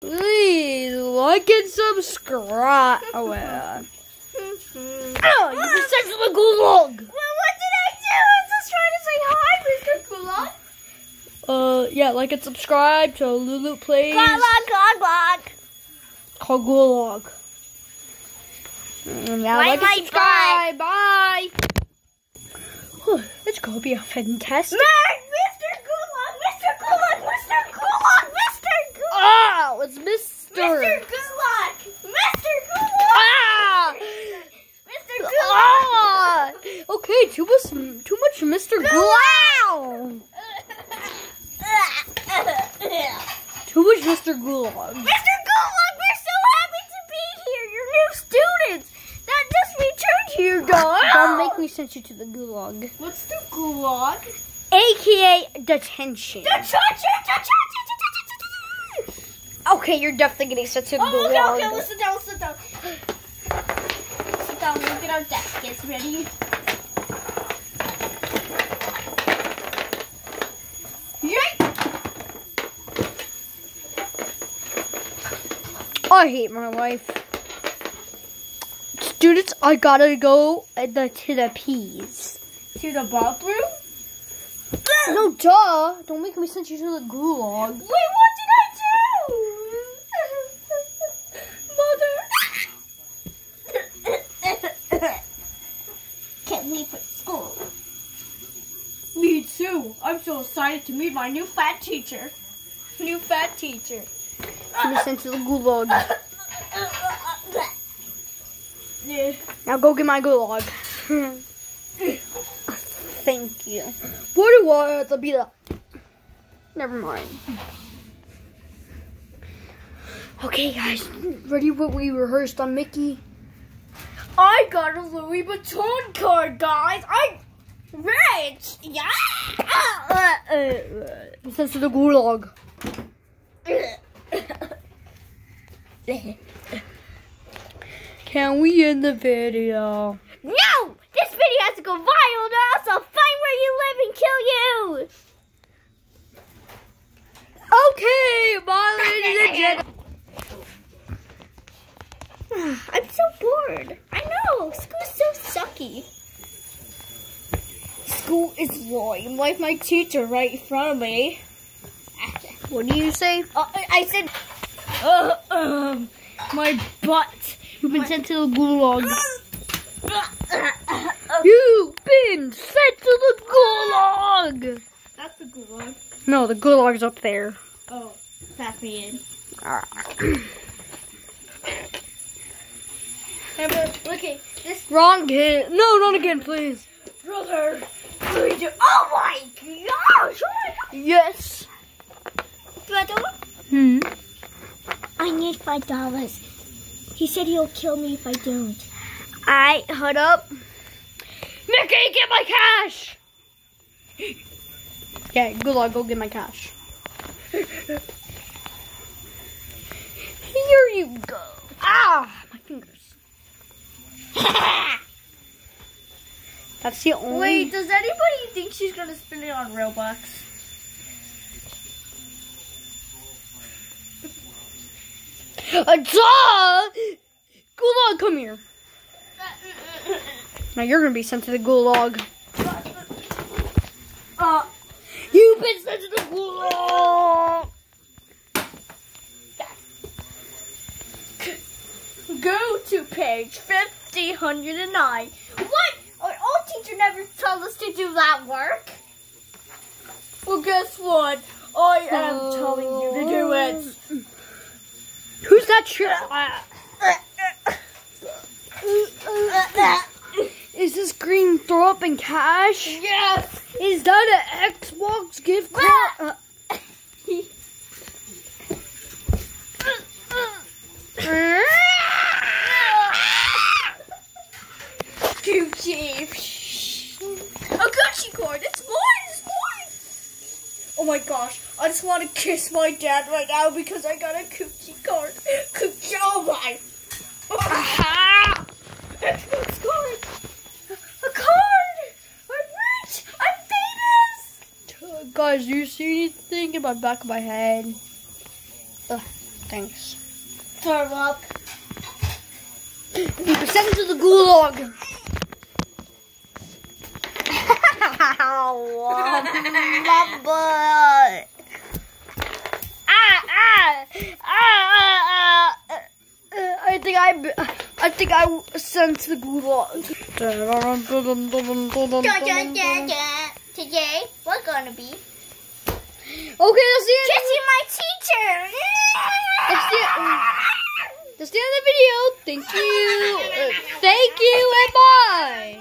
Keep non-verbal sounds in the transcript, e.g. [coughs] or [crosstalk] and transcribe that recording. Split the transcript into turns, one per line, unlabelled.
Please like and subscribe. Oh. Uh, [laughs] oh, you just to the gulag.
Well, what did I do? I was just trying to say hi, Mr. Gulag.
Uh, yeah, like and subscribe to Lulu Plays
Gulag, gulag.
called Gulag. Mm, Now,
Bye,
like and subscribe. Bye. Whew, It's gonna be a fantastic
Mr. Gulag, Mr. Gulag, Mr. Gulag, Mr. Gulag.
Oh, it's Mr.
Mr. Gulag, Mr. Gulag.
Ah!
Mr. Gulag.
Ah! Okay, too much, too much Mr. Gulag. Too much Mr. Gulag.
Mr. Gulag, we're so happy to be here. You're new students that just returned here, dog.
Don't make me send you to the Gulag.
What's the Gulag?
AKA detention.
The cha
Okay, you're definitely getting sent to the
Oh, okay, okay, let's sit down, sit down. [sighs] Sit down, look at our desk. It's ready. Yay!
I hate my life. Students, I gotta go the, to the peas.
To the bathroom?
No, duh. Don't make me send you to the Gulag.
Wait, what did I do? Mother. Wait for school. Me too. I'm so excited to meet my new fat teacher. New fat teacher.
To be sent to the Gulag.
Yeah.
Now go get my Gulag. [laughs] Thank you. What do I have to be the... Never mind. Okay, guys. Ready what we rehearsed on Mickey?
I got a Louis Vuitton card, guys. I'm rich. Yeah.
Sent to the Gulag. Can we end the video?
No! This video has to go viral or else I'll find where you live and kill you!
Okay, bye, ladies and [laughs] gentlemen.
I'm so bored. I know. School's so sucky. School is lame, like my teacher right in front of me.
What do you say?
Uh, I said, uh, um, my butt.
You've been sent to the Gulag. [coughs] You've been sent to the Gulag.
a good one.
No, the Gulag's up there.
Oh, pass me in. [coughs] Remember, look at this
Wrong kid. No, not again, please.
brother. Do? Oh my gosh! Oh my gosh!
Yes.
Brother,
Hmm.
I need five dollars. He said he'll kill me if I don't.
I hold up. Mickey, get my cash. Yeah, luck. go get my cash. [laughs] Here you go. Ah, my fingers. [laughs] That's the only.
Wait, does anybody think she's gonna spend it on Robux? [laughs]
A duh! Gulag, come here. [laughs] Now you're gonna be sent to the gulag.
Uh,
You've been sent to the gulag.
go to page 5009. What? Our old teacher never told us to do that work. Well, guess what? I am telling you to do it.
Who's that? Tri- Is this green throw up in cash?
yes.
Is that an Xbox gift card? Uh, [laughs]
Gucci. A Gucci cord. It's mine. It's mine. Oh my gosh. I just want to kiss my dad right now because I got a Gucci card. Gucci. Oh my. Xbox card. A card. I'm rich. I'm famous.
Guys, do you see anything in my back of my head? Ugh. Thanks.
Throw up.
Sent to the gulag.
My butt. Ah, ah, ah, ah, ah.
I think I, I think I sent the gulag.
Dun, dun, dun, dun. Today, we're gonna be
Okay, that's the end.
kissing my teacher.
That's the, that's the end of the video. Thank you. Uh, [laughs] thank you and bye.